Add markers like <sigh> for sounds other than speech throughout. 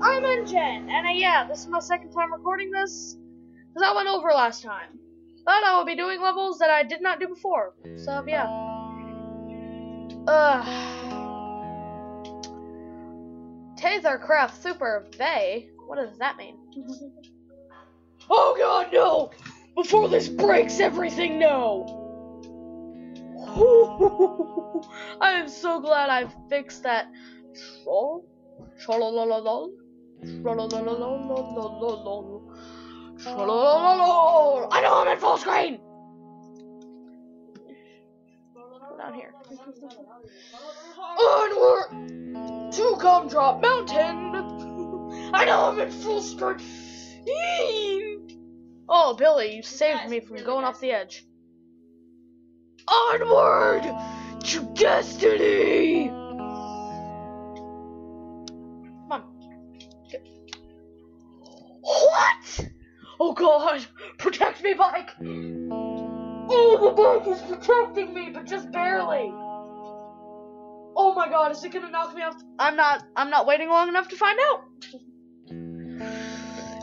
I'm Ngen, and uh, yeah, this is my second time recording this, because I went over last time. But I will be doing levels that I did not do before, so yeah. Ugh. Tathercraft Super Vey? What does that mean? oh god, no! Before this breaks everything, no! <laughs> I am so glad I fixed that. Troll? Trollololol? Trollololol. I know I'm in full screen! Down here. Onward to Gumdrop Mountain! I know I'm in full screen! Oh, Billy, you saved me from going off the edge. Onward to destiny! What? Oh god! Protect me, bike! Oh, the bike is protecting me, but just barely. Oh my god, is it gonna knock me off? I'm not. I'm not waiting long enough to find out.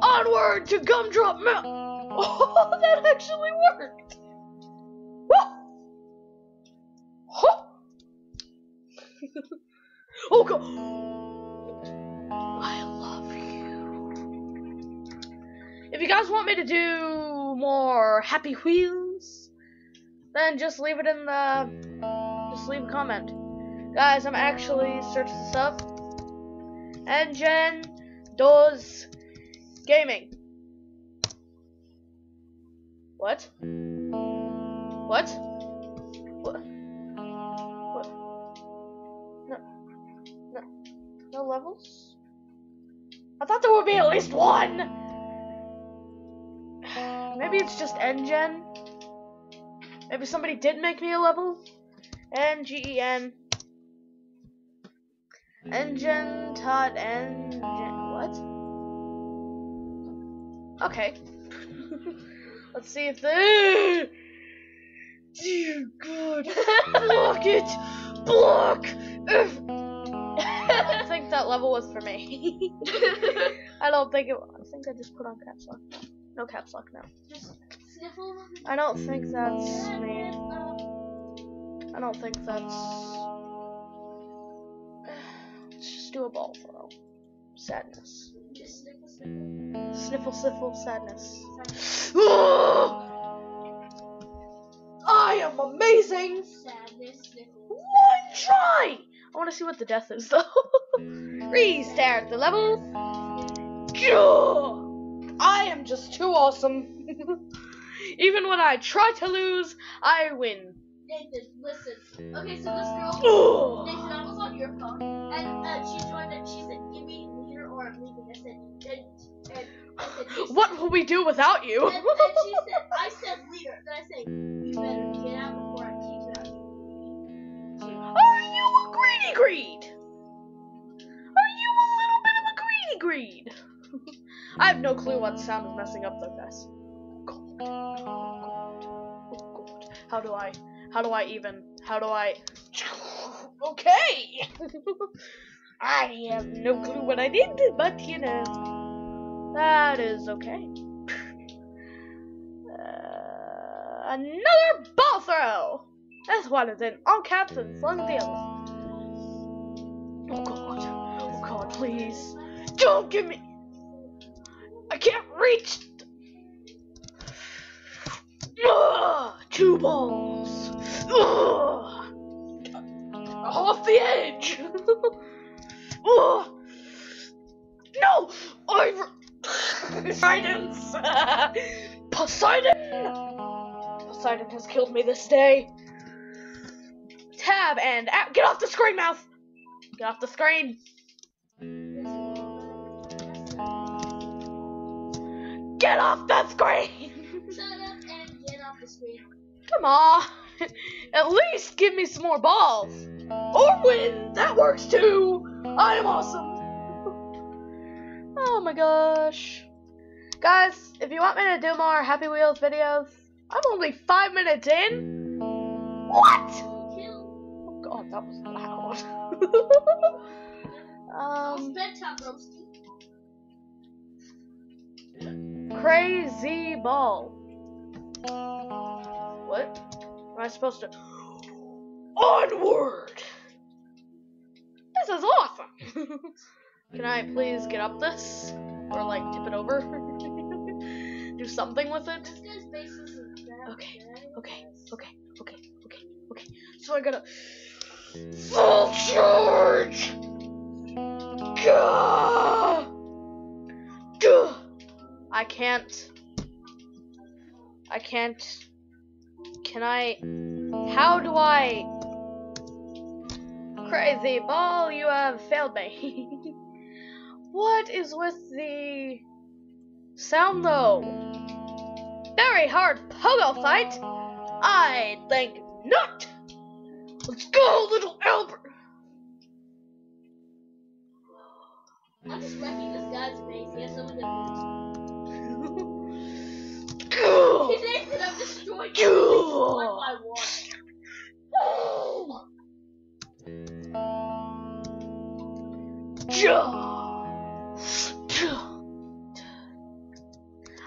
Onward to Gumdrop Mountain. <laughs> Oh, that actually worked. <laughs> oh god. I love you. If you guys want me to do more Happy Wheels, then just leave it in the. Just leave a comment. Guys, I'm actually searching this up. Ngen does gaming. What? What? At least one! Maybe it's just N-Gen? Maybe somebody did make me a level? N-G-E-N. Engine Todd Engine. What? Okay. <laughs> Let's see if the. <laughs> Dear God. <laughs> Block it! Block! If... I don't think that level was for me. <laughs> I don't think it was. I think I just put on caps lock. No caps lock now. Sniffle. I don't think that's me. I don't think that's. <sighs> Let's just do a ball throw. Sadness. Sniffle, sniffle, sadness. <gasps> I am amazing! One try! I want to see what the death is <laughs> though. Restart the level. Gah! I am just too awesome. <laughs> Even when I try to lose, I win. Nathan, listen. Okay, so this girl, <gasps> Nathan, I was on your phone, and uh, she joined it. She said, "Give me leader or I'm leaving." I said, and, and I said, What will we do without you? And, and she said, "I said leader." Then I said, "You better greedy greed? Are you a little bit of a greedy greed? <laughs> I have no clue what sound is messing up though, guys. God. Oh God. Oh God. How do I? How do I even? How do I? <laughs> Okay. <laughs> I have no clue what I did, but you know, that is okay. Uh, another ball throw. That's what is in all caps and flung the others. Oh god. Oh god, please. Don't give me. I can't reach. Ugh, two balls. Ugh. Off the edge. <laughs> Ugh. No! I. Poseidon's. <laughs> <laughs> Poseidon! Poseidon has killed me this day. Tab and out. Get off the screen, mouth! Get off the screen. Get off the screen! Shut up and get off the screen. Come on. At least give me some more balls. Or win. That works too. I am awesome. Oh my gosh. Guys, if you want me to do more Happy Wheels videos, I'm only five minutes in. What? Oh god, that was loud. <laughs> um, bedtime roasty. crazy ball. What? Am I supposed to? <gasps> Onward. This is awesome. <laughs> Can I please get up this, or like tip it over? <laughs> Do something with it. This guy's basis is that Okay, okay, okay, okay, okay, okay. So I gotta full charge. Gah! Gah! I can't. I can't. Can I? How do I? Crazy ball, you have failed me. <laughs> what is with the sound though? Very hard pogo fight. I think not. Let's go, little Albert. I'm just wrecking this guy's base. He has so many Go. He thinks that I'm destroying Gah. one by one.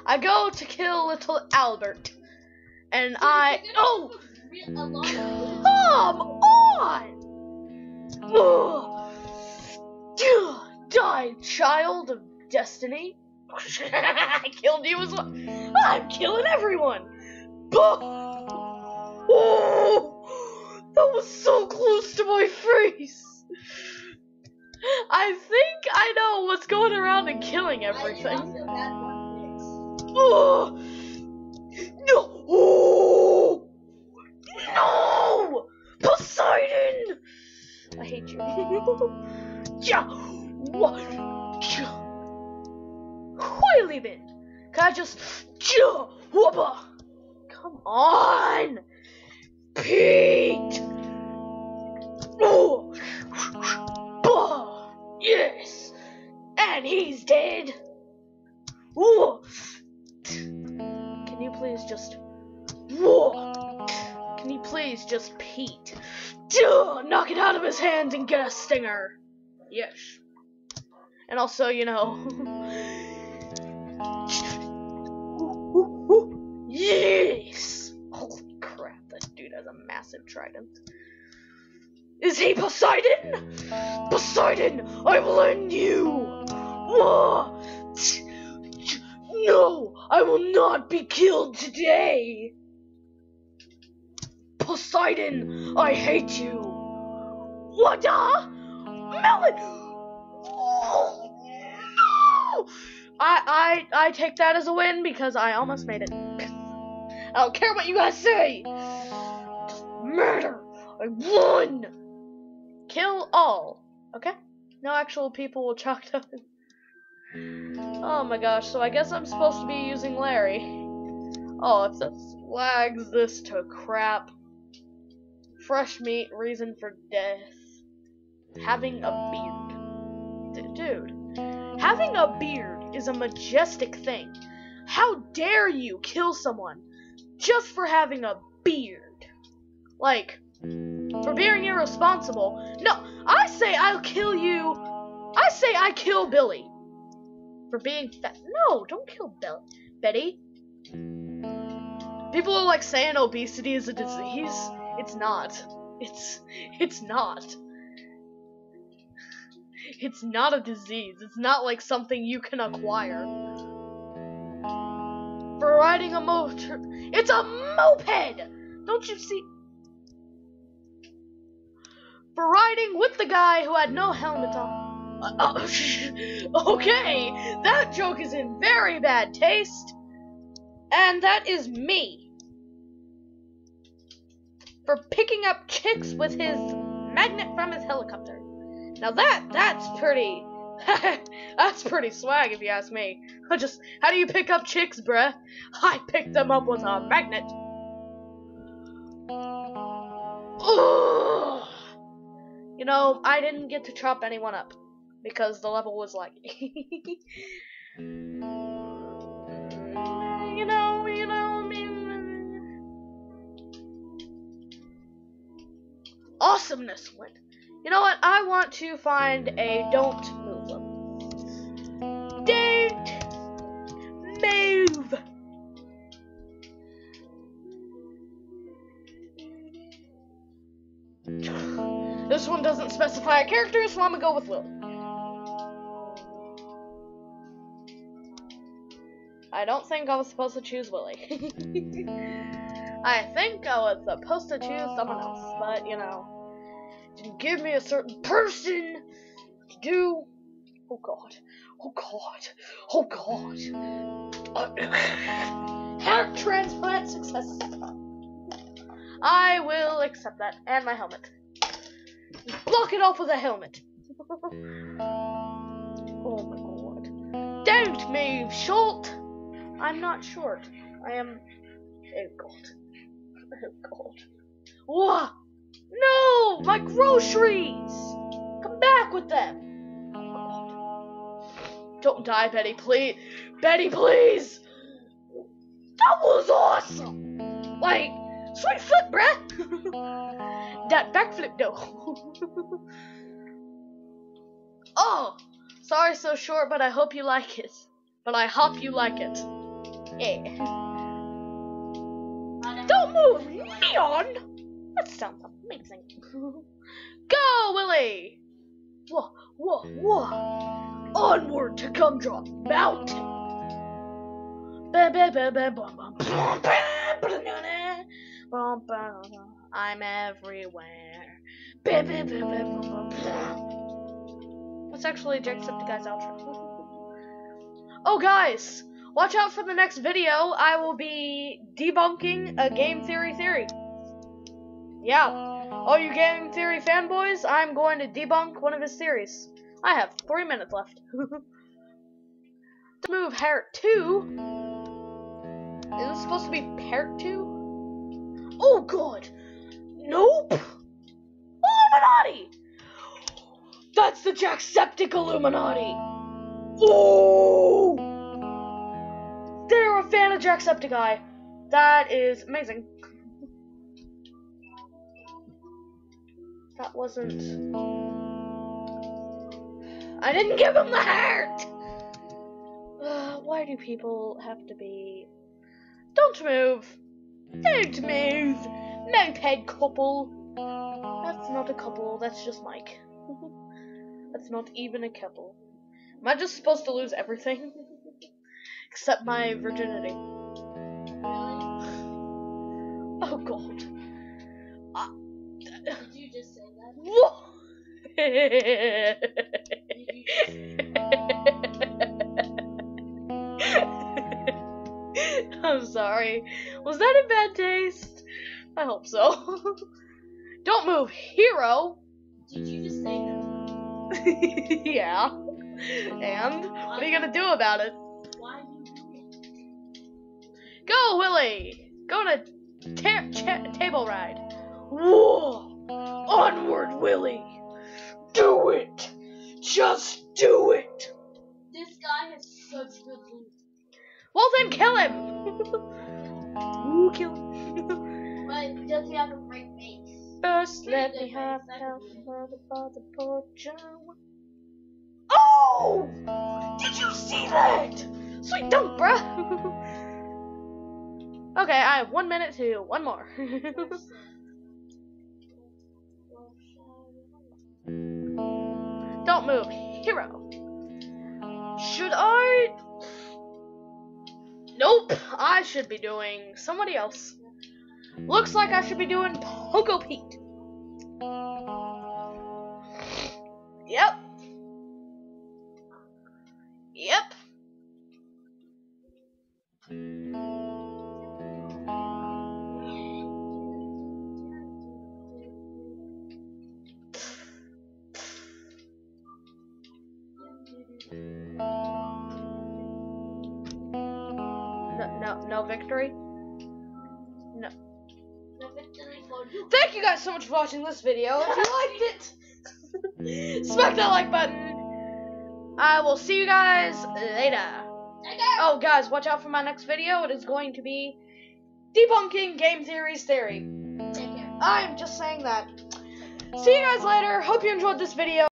I go to kill little Albert, and I oh Re- Die, child of destiny. I <laughs> killed you as well. I'm killing everyone. Oh, that was so close to my face. I think I know what's going around and killing everything. Oh, no! Oh, no! Poseidon! I hate you. <laughs> yeah! What? Wheelie bin! Can I just. Yeah! Whoppa! Come on! Pete! Yes! And he's dead! Can you please just. Can you please just Pete? Knock it out of his hands and get a stinger! Yes. And also, you know. <laughs> yes! Holy crap, that dude has a massive trident. Is he Poseidon? Poseidon, I will end you! No, I will not be killed today. Poseidon, I hate you. What? Uh? Melon. Oh! I I I take that as a win because I almost made it. I don't care what you guys say. Just murder. I won. Kill all. Okay. No actual people will chalk up. Oh my gosh, so I guess I'm supposed to be using Larry. Oh, it says flags this to crap. Fresh meat, reason for death. Having a beard. D- dude, having a beard is a majestic thing. How dare you kill someone just for having a beard? Like, for being irresponsible. No, I say I'll kill you. I say I kill Billy for being fat. No, don't kill Bel- Betty. People are like saying obesity is a disease. It's not. It's it's not. It's not a disease. It's not like something you can acquire. For riding a motor, it's a moped. Don't you see? For riding with the guy who had no helmet on. Uh, uh, <laughs> okay, that joke is in very bad taste. And that is me. For picking up chicks with his magnet from his helicopter. Now that that's pretty <laughs> that's pretty swag if you ask me. I just how do you pick up chicks, bruh? I picked them up with a magnet. Ugh. You know, I didn't get to chop anyone up because the level was like <laughs> you know, you know, I mean awesomeness went. You know what? I want to find a don't move. Don't move. This one doesn't specify a character, so I'm gonna go with Lily. I don't think I was supposed to choose Willie. <laughs> I think I was supposed to choose someone else, but you know, didn't give me a certain person to do. Oh god. Oh god. Oh god. Uh, <coughs> heart transplant success. I will accept that. And my helmet. Block it off with a helmet. <laughs> oh my god. Don't move, short! I'm not short. I am. Oh god. Oh god. Whoa! No! My groceries! Come back with them! Don't die, Betty, please! Betty, please! That was awesome! Like, sweet flip, bruh! <laughs> that backflip, though. <laughs> oh! Sorry so short, but I hope you like it. But I hope you like it. Yeah. <laughs> Don't move, Neon! That sounds amazing. Go, Willie! Whoa, whoa, whoa! Onward to Gumdrop Mountain! I'm everywhere. That's actually Jacksepticeye's outro. Oh, guys! Watch out for the next video. I will be debunking a game theory theory. Yeah. All you game theory fanboys, I'm going to debunk one of his theories. I have three minutes left. <laughs> to move Parrot 2. Is this supposed to be Parrot 2? Oh, God. Nope. Illuminati. That's the Jackseptic Illuminati. Oh! They're a fan of Jacksepticeye. That is amazing. That wasn't. I didn't give him the heart! Uh, why do people have to be. Don't move! Don't move! Moped couple! That's not a couple, that's just Mike. <laughs> that's not even a couple. Am I just supposed to lose everything? <laughs> Except my virginity. <sighs> Oh god. Just say that? Whoa! I'm sorry. Was that in bad taste? I hope so. <laughs> Don't move, hero! Did you just say that? <laughs> yeah. And what are you gonna do about it? Why do you do it? Go, Willie! Go on a ta- table ride. Whoa! Onward, Willie! Do it! Just do it! This guy has such good loot. Well, then kill him! <laughs> Ooh, kill him. But does he have a great base? First, Pretty let me have I help for the father, poor John. Oh! Did you see that? Sweet dunk, bruh! <laughs> okay, I have one minute to one more. <laughs> Move, hero. Should I? Nope, I should be doing somebody else. Looks like I should be doing Poco Pete. Yep. Yep. No, no, no victory. The victory. Thank you guys so much for watching this video. If you liked it, <laughs> smack that like button. I will see you guys later. Oh, guys, watch out for my next video. It is going to be debunking game theory's theory. I'm just saying that. see you guys later. Hope you enjoyed this video.